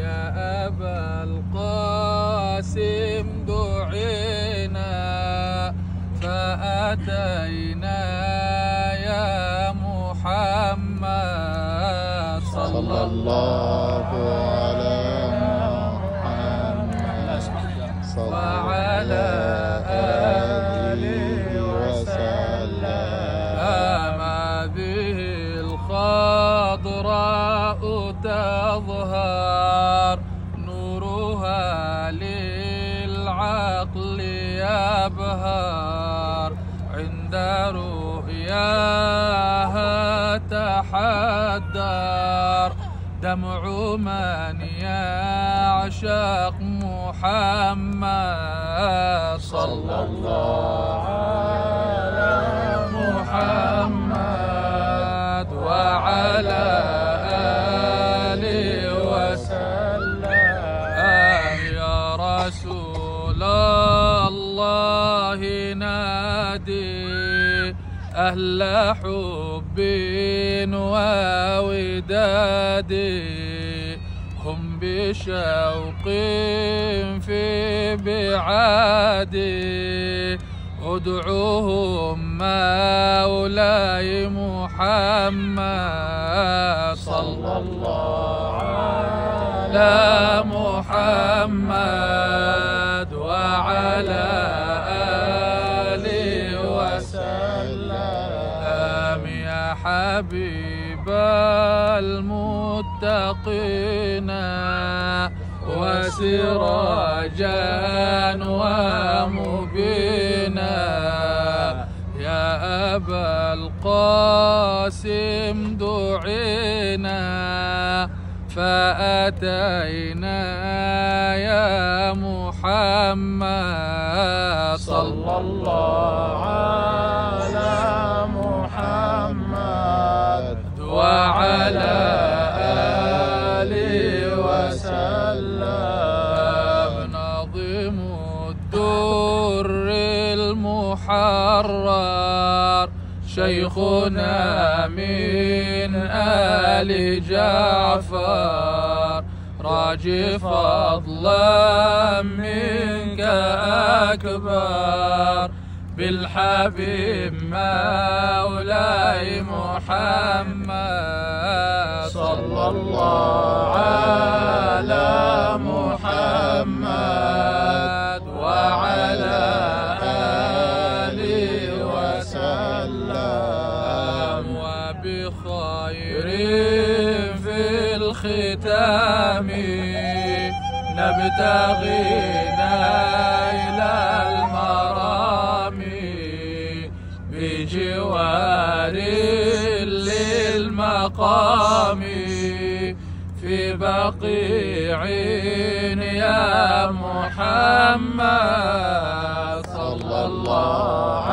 يا أبا القاسم دعينا. فأتينا يا محمد. صلى الله على يبهر عند رؤياها تحدر. دمع من يعشق محمد صلى الله على محمد وعلى رسول الله. نادي أهل حب ووداد هم بشوق في بعاد ادعوهم مولاي محمد صلى الله على محمد وعلى حبيب المتقين وسراجا ومبينا. يا أبا القاسم دعينا. فأتينا يا محمد. صلى الله وعلى آله وسلم. نظم الدر المحرر. شيخنا من آل جعفر. راجي فضلا منك أكبر. بالحبيب مولاي محمد. صلى الله على محمد وعلى آله وسلم. وبخير في الختام. نبتغي نيل المرام بجوار للمقام في بقيع يا محمد صلى الله